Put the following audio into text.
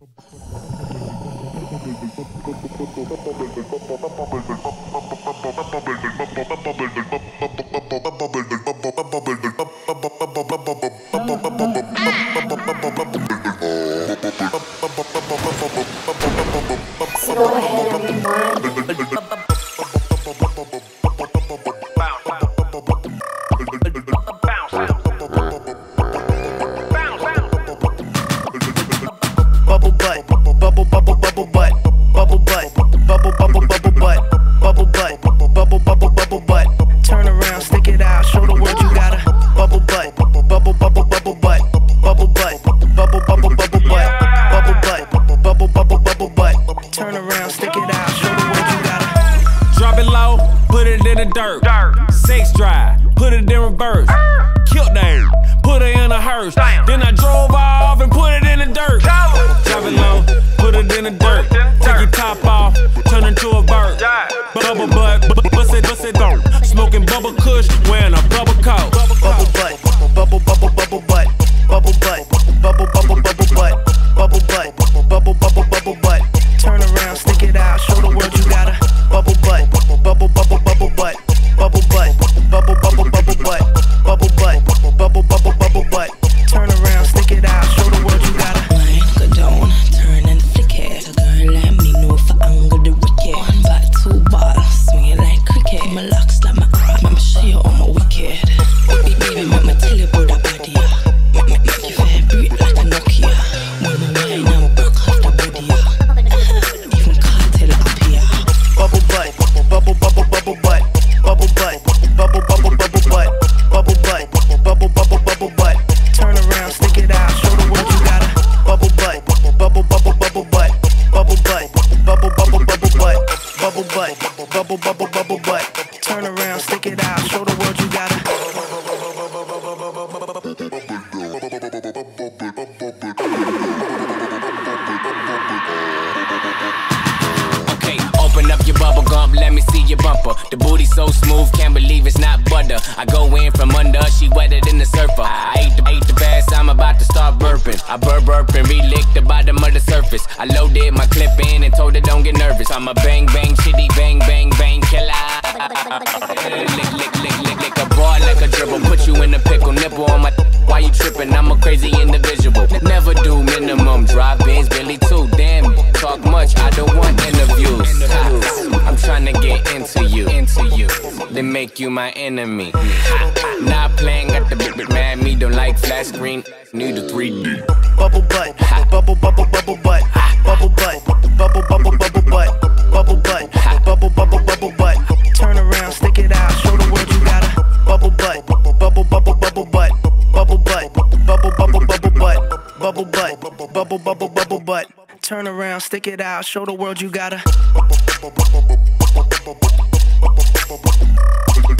So go ahead and rewind. bubble butt, bubble bubble bubble butt, bubble butt, bubble bubble bubble butt, bubble butt, bubble bubble bubble butt. Turn around, stick it out, show the world you got a bubble butt, bubble bubble bubble butt, bubble butt, bubble bubble bubble butt, bubble butt, bubble bubble bubble butt. Turn around, stick it out, show the world you got a Drop it low, put it in the dirt. Sex drive, put it in reverse. Killed that, put it in a hearse. Then I drove off and put it in the dirt. It low, put it in the dirt. Take your top off, turn into a bird. Bubble butt, bu- bust it, bust it dope. Smoking bubble kush, wearing a bubble coat. bubble bubble butt, bubble bubble bubble butt, bubble butt, bubble bubble bubble butt. Turn around, stick it out, show the world you got a bubble butt, bubble bubble bubble butt, bubble butt, bubble bubble bubble butt, bubble butt, bubble bubble bubble butt. Turn around, stick it out, show the world you got a Okay, open up your Bubba Gump, let me your bumper. The booty so smooth, can't believe it's not butter. I go in from under, she wetter than the surfer. I ate the, ate the bass, I'm about to start burping. I burp burp and re-lick the bottom of the surface. I loaded my clip in and told her don't get nervous. I'm a bang bang shitty bang bang bang killer. lick lick lick lick lick a ball like a dribble. Put you in a pickle, nipple on my. Why you tripping? I'm a crazy individual. Make you my enemy. Not playing, got the big big mad. Me don't like flat screen. Need a 3D. bubble butt, bubble bubble bubble butt, bubble butt, bubble bubble bubble butt, bubble butt, bubble bubble bubble butt. Turn around, stick it out, show the world you got a bubble butt, bubble bubble bubble butt, bubble butt, bubble bubble bubble butt, bubble butt, bubble bubble bubble butt. Turn around, stick it out, show the world you got a ba ba ba ba ba